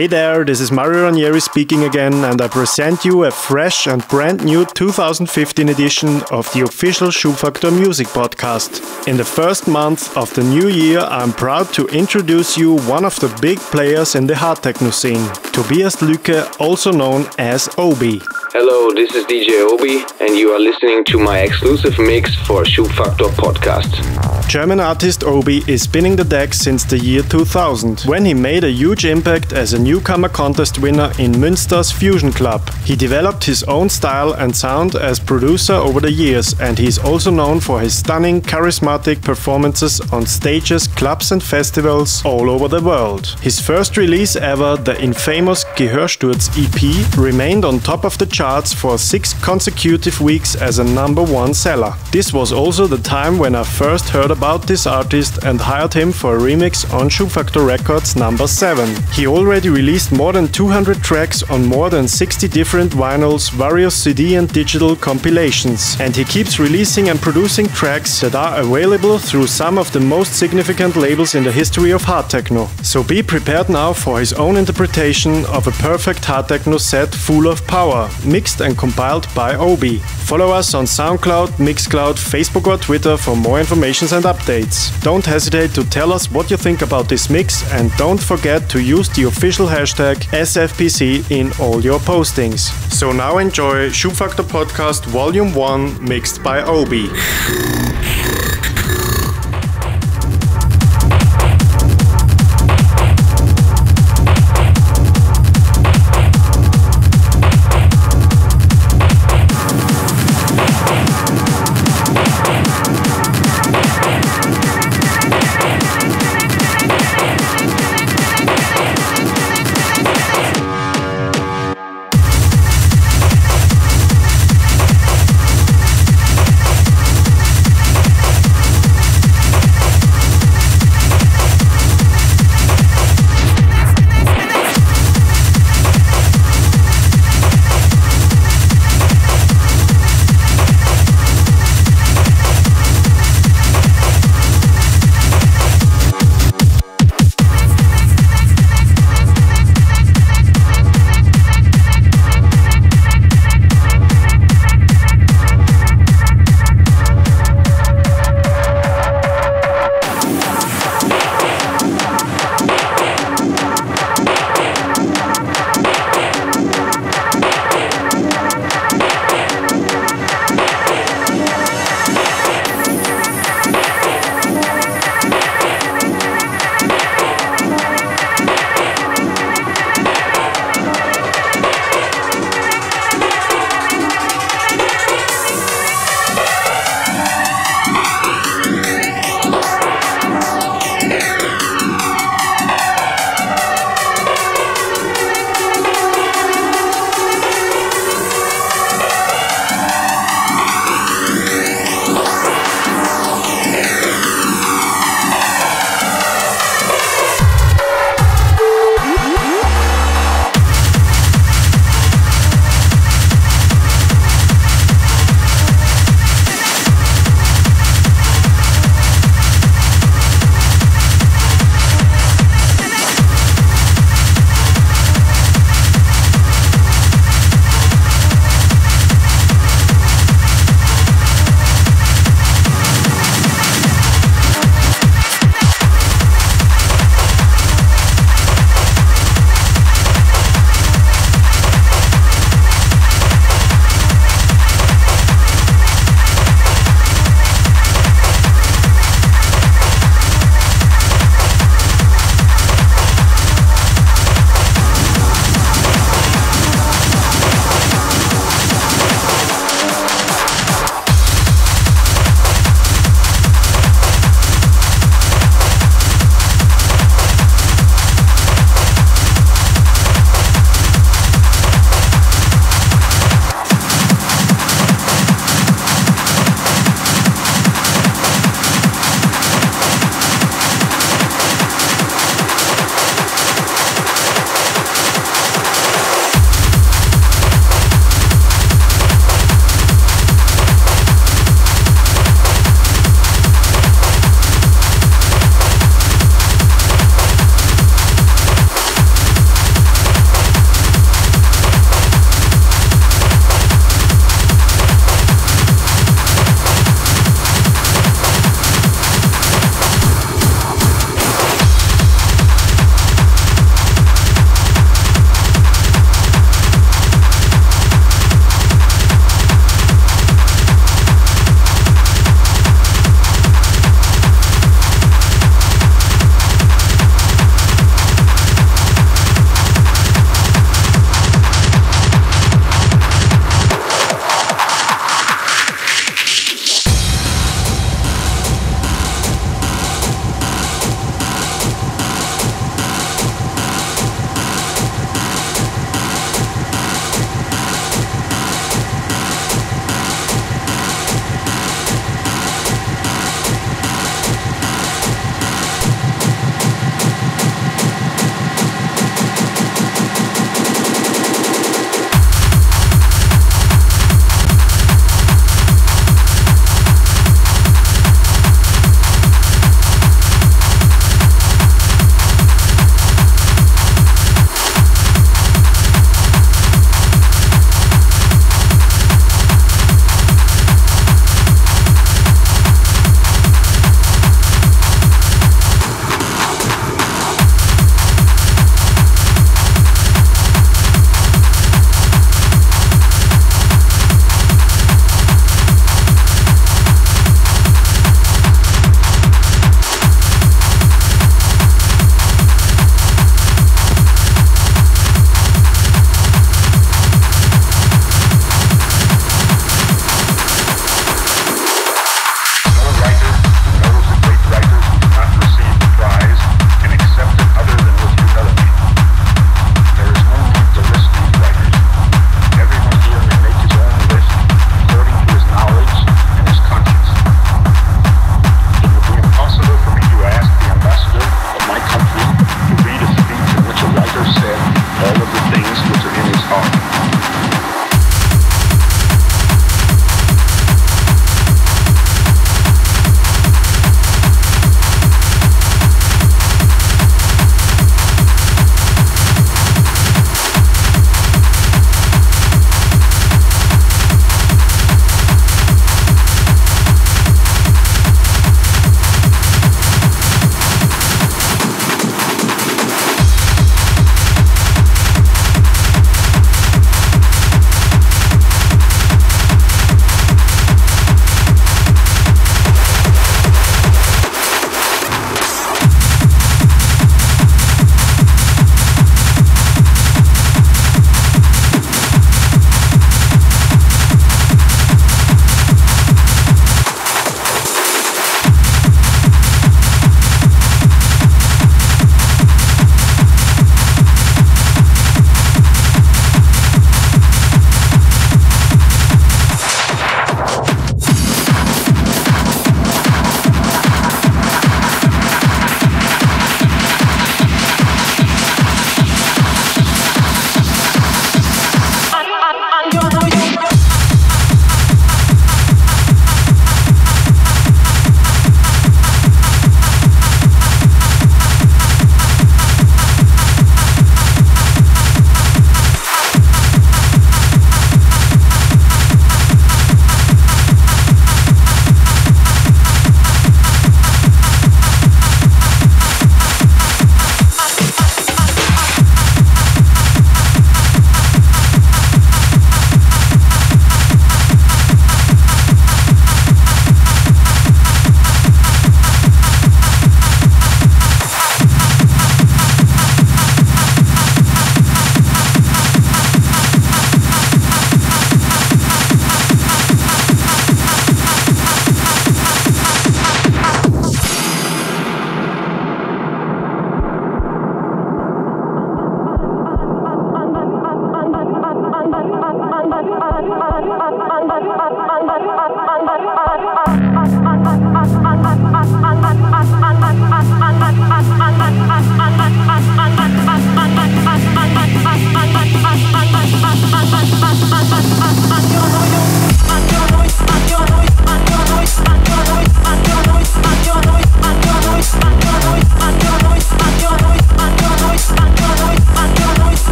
Hey there, this is Mario Ranieri speaking again, and I present you a fresh and brand new 2015 edition of the official Schubfaktor Music Podcast. In the first month of the new year, I'm proud to introduce you one of the big players in the hard techno scene, Tobias Lüke, also known as Obi. Hello, this is DJ Obi, and you are listening to my exclusive mix for Schubfaktor podcast. German artist Obi is spinning the decks since the year 2000, when he made a huge impact as a newcomer contest winner in Münster's Fusion Club. He developed his own style and sound as producer over the years, and he is also known for his stunning, charismatic performances on stages, clubs, and festivals all over the world. His first release ever, the infamous Gehörsturz EP, remained on top of the charts for six consecutive weeks as a number one seller. This was also the time when I first heard about this artist and hired him for a remix on Schubfaktor Records number 7. He already released more than 200 tracks on more than 60 different vinyls, various CD and digital compilations, and he keeps releasing and producing tracks that are available through some of the most significant labels in the history of hard techno. So be prepared now for his own interpretation of a perfect hard techno set full of power, mixed and compiled by Obi. Follow us on SoundCloud, Mixcloud, Facebook or Twitter for more information and updates. Don't hesitate to tell us what you think about this mix and don't forget to use the official hashtag SFPC in all your postings. So now enjoy Schubfaktor Podcast Volume 1 mixed by Obi.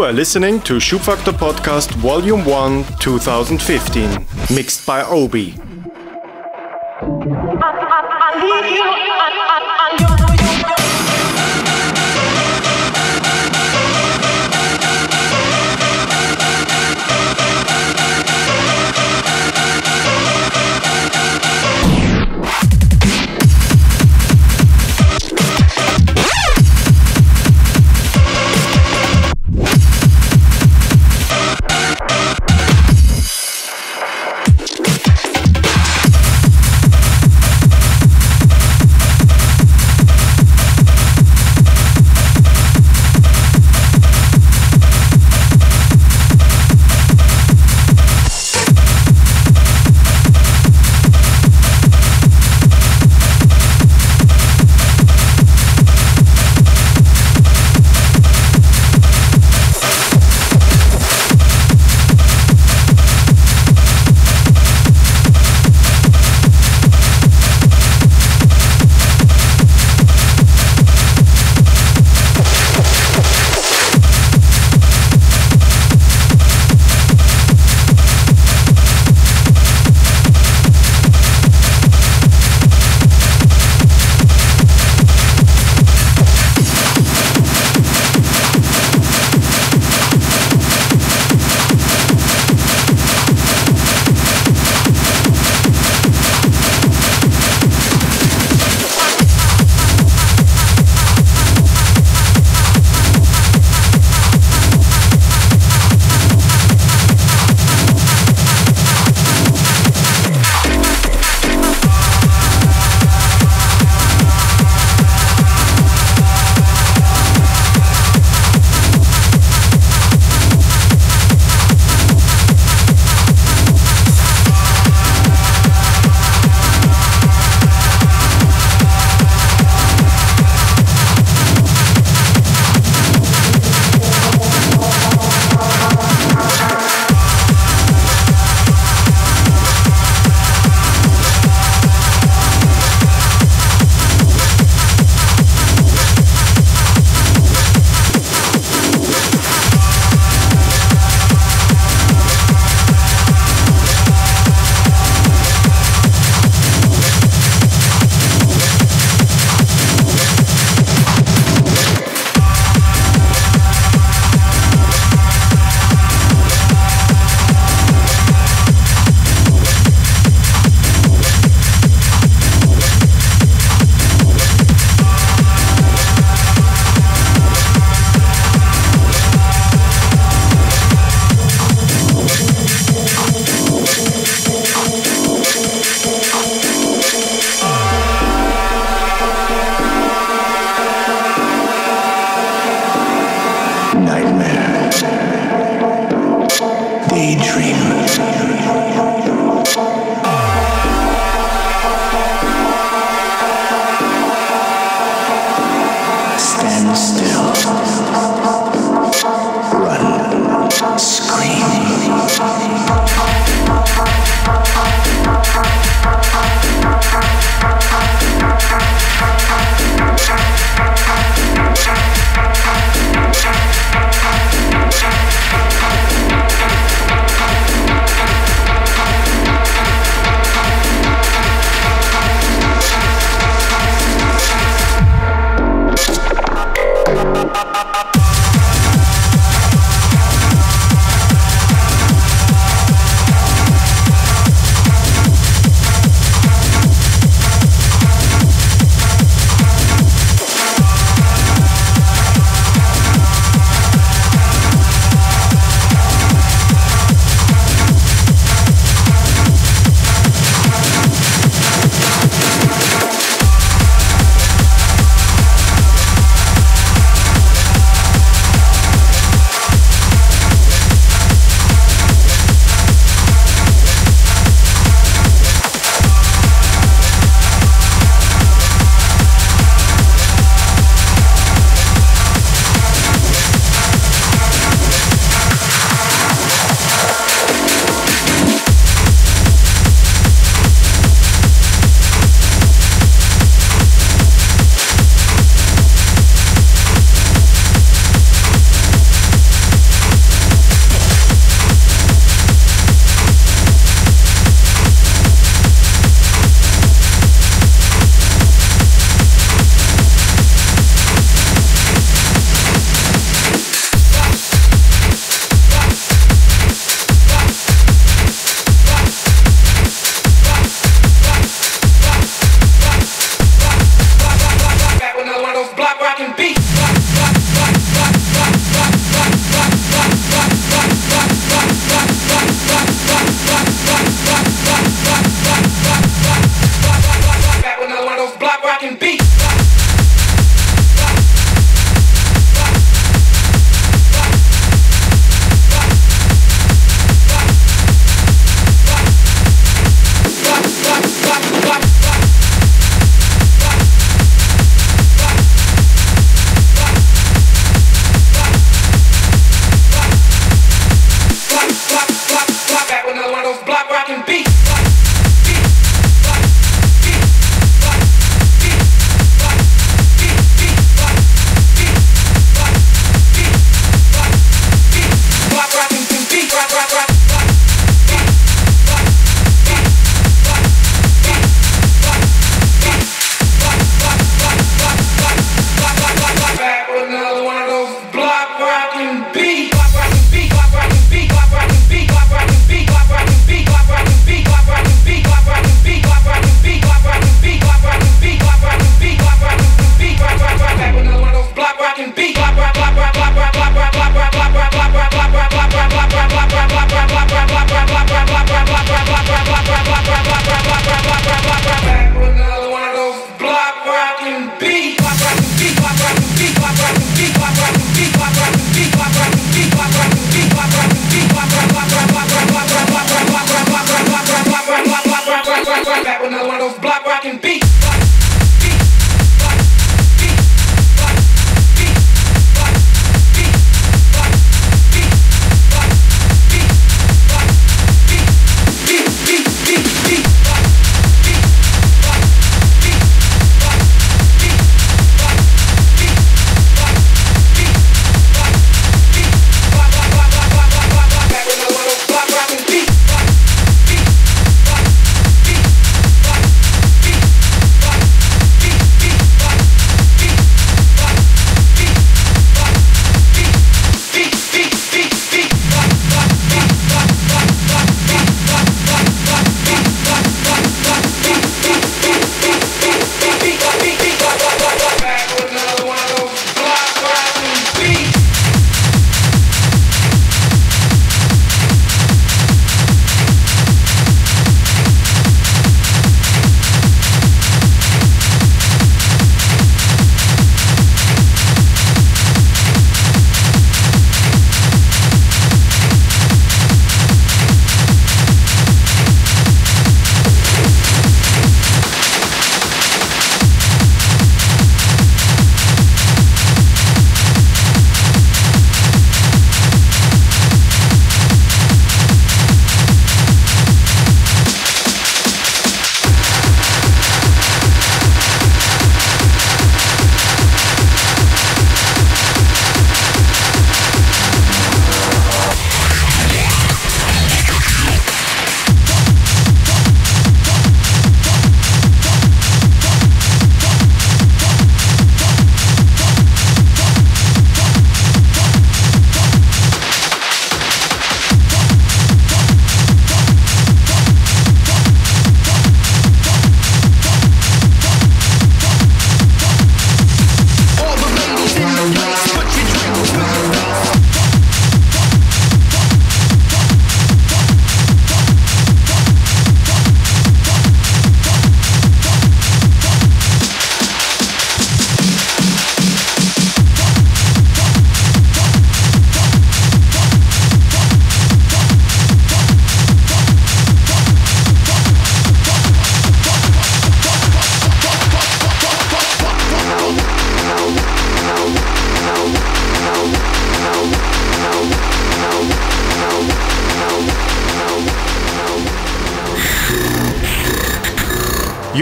You are listening to Schubfaktor Podcast Volume 1 2015, mixed by Obi.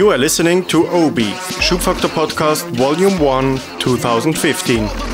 You are listening to OB, Schubfaktor Podcast, Volume 1, 2015.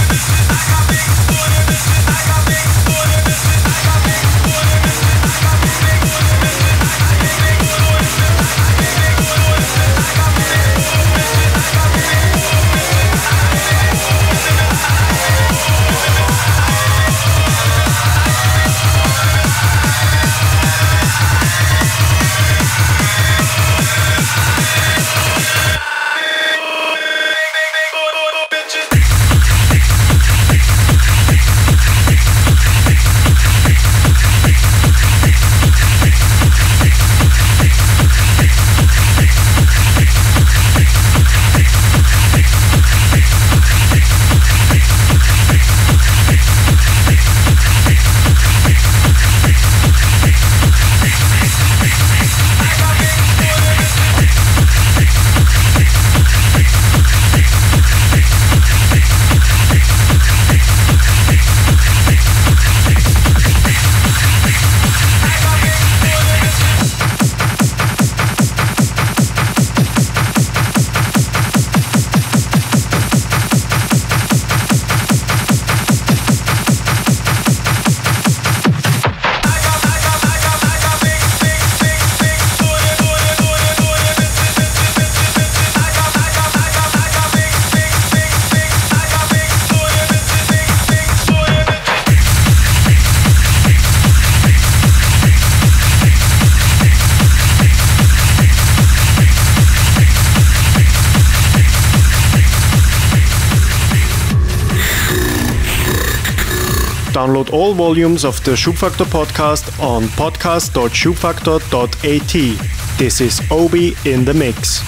I got big boy, bitch, I got Download all volumes of the Schubfaktor podcast on podcast.schubfaktor.at. This is Obi in the Mix.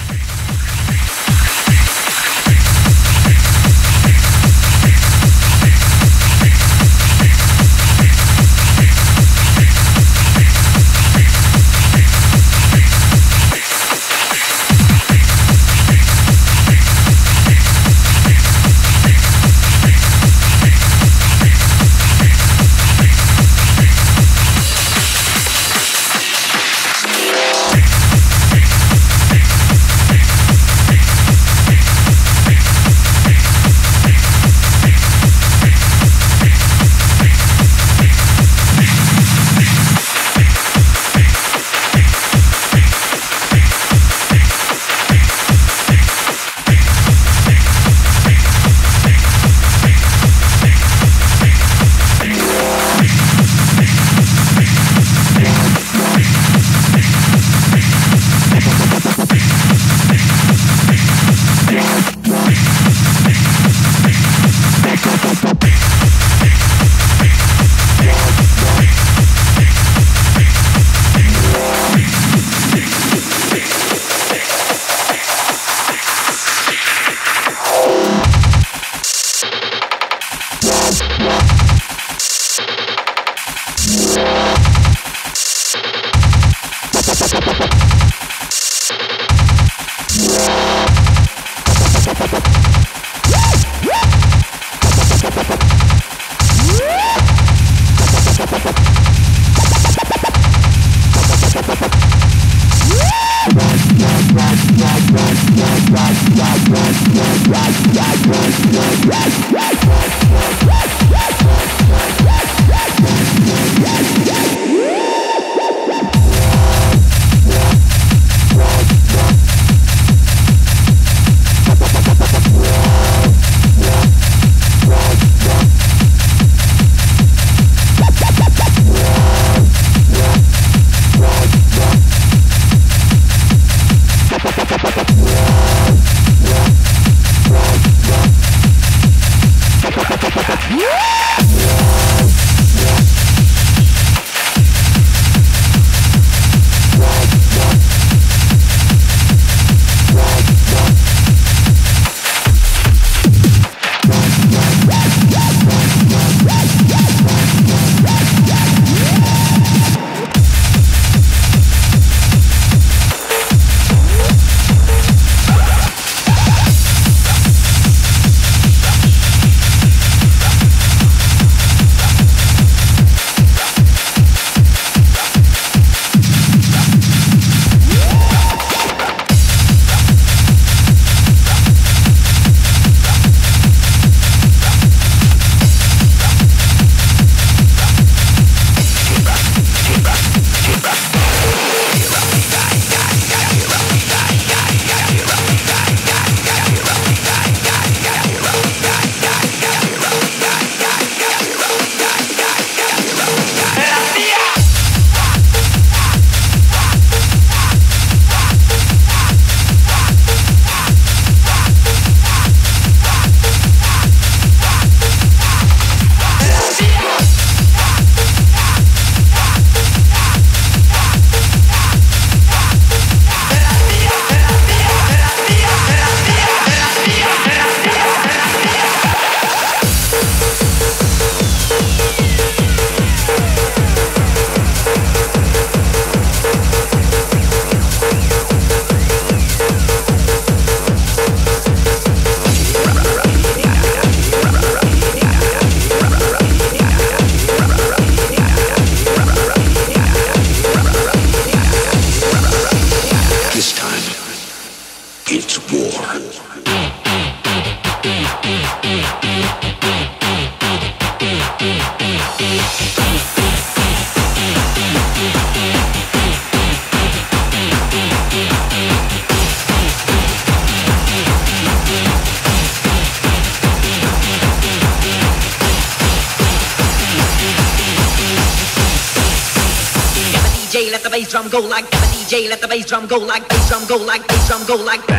Go like that. DJ let the bass drum go like bass drum go like bass drum go like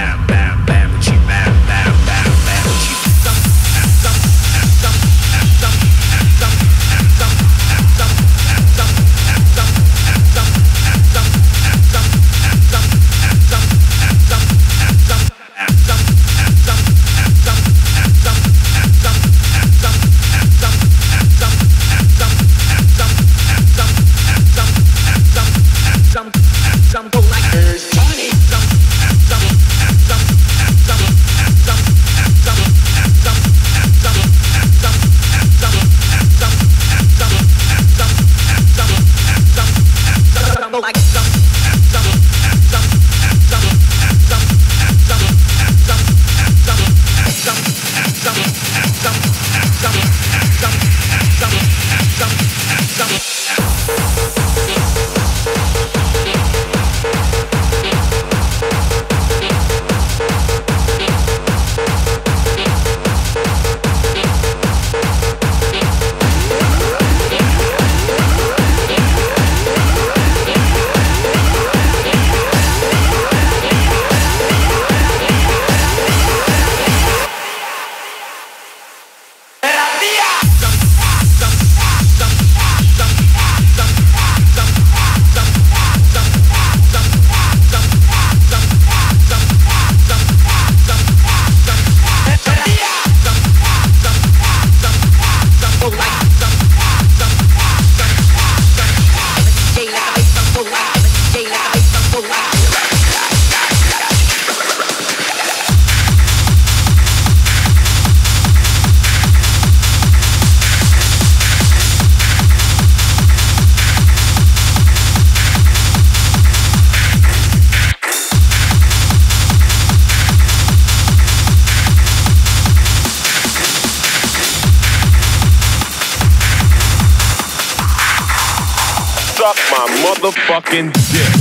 motherfucking dick.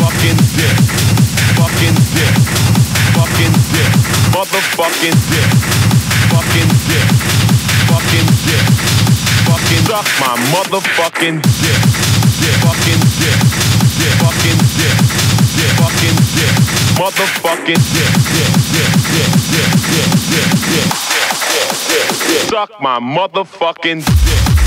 Fucking dick. Fucking dick. Fucking dick. Motherfucking dick. Fucking dick. Fucking dick. Fucking suck my motherfucking dick. Dick. Fucking dick. Dick. Fucking dick. Dick. Fucking dick. Motherfucking. Dick. Dick. Dick. Dick. Dick. Dick. Dick. Dick. Dick. Dick. Suck my motherfucking dick.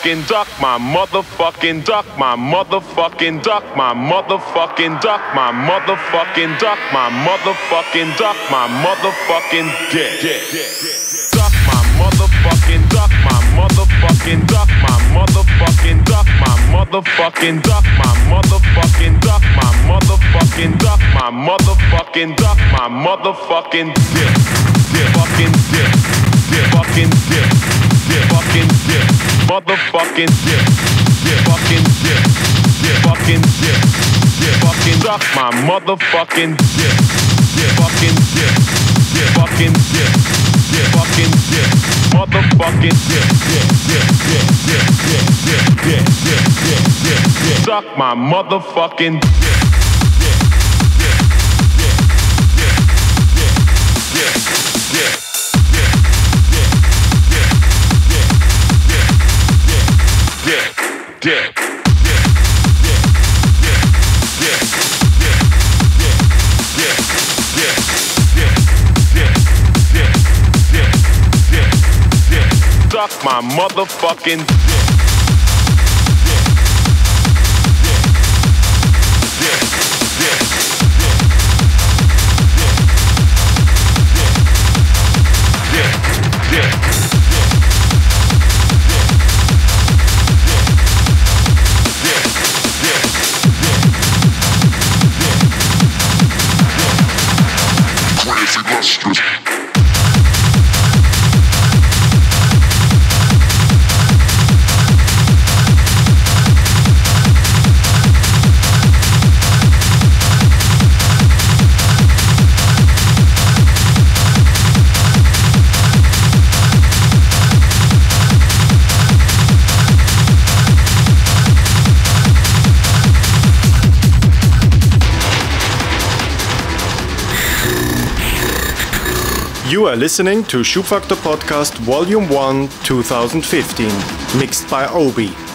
Motherfucking duck my motherfucking duck my motherfucking duck my motherfucking duck my motherfucking duck my motherfucking duck my motherfucking dick. Duck my motherfucking duck my motherfucking duck my motherfucking duck my motherfucking duck my motherfucking duck my motherfucking duck my motherfucking duck my motherfucking dick. Dick fucking dick. Dick fucking dick. Dick fucking dick. Motherfucking dick. Dick fucking dick. Dick fucking dick. Dick fucking suck my motherfucking dick. Dick fucking dick. Dick fucking dick. Dick fucking dick. Motherfucking dick. Dick dick dick dick dick dick dick dick dick dick dick. Suck my motherfucking dick. Dick dick my motherfucking dick. You are listening to Schubfaktor Podcast Volume 1 2015, mixed by Obi.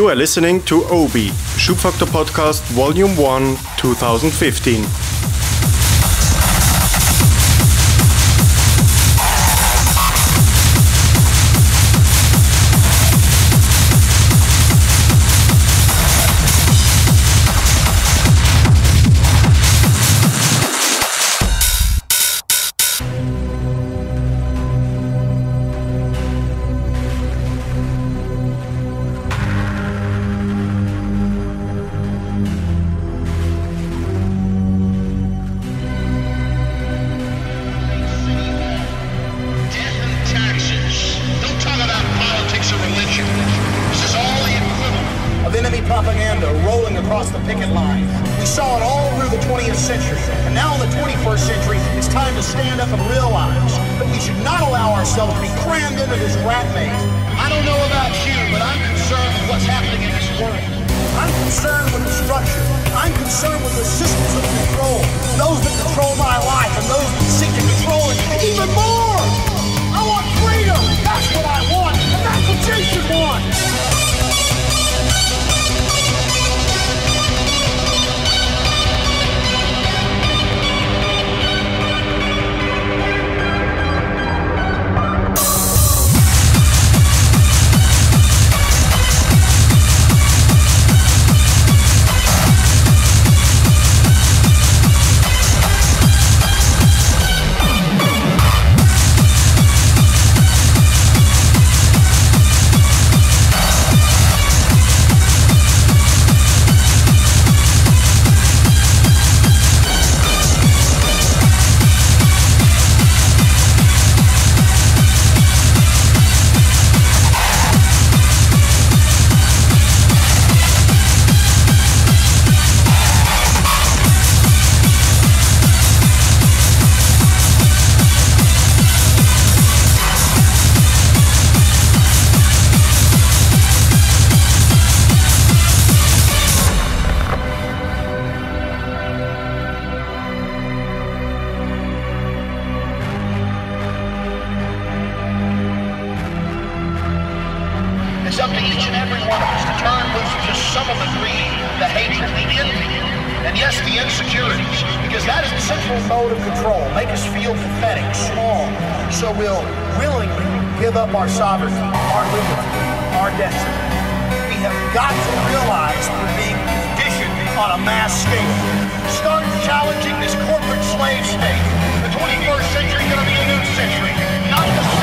You are listening to OBI, Schubfaktor Podcast Volume 1, 2015. One of us to turn loose just some of the greed, the hatred, the envy, and yes, the insecurities, because that is the central mode of control. Make us feel pathetic, small, so we'll willingly give up our sovereignty, our liberty, our destiny. We have got to realize we're being conditioned on a mass scale. Start challenging this corporate slave state. The 21st century is going to be a new century, not the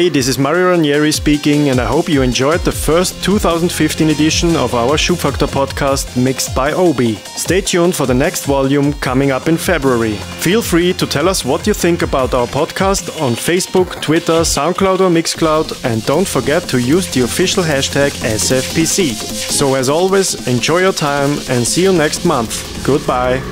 Hey, this is Mario Ranieri speaking, and I hope you enjoyed the first 2015 edition of our Schubfaktor podcast mixed by Obi. Stay tuned for the next volume coming up in February. Feel free to tell us what you think about our podcast on Facebook, Twitter, SoundCloud, or Mixcloud, and don't forget to use the official hashtag SFPC. So, as always, enjoy your time and see you next month. Goodbye.